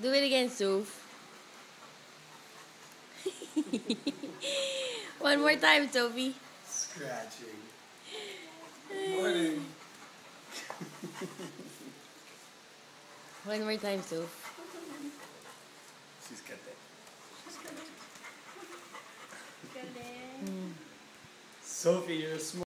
Do it again, Soph. One more time, Sophie. Scratching. Morning. One more time, Soph. She's got that. Mm. Sophie, you're a smart.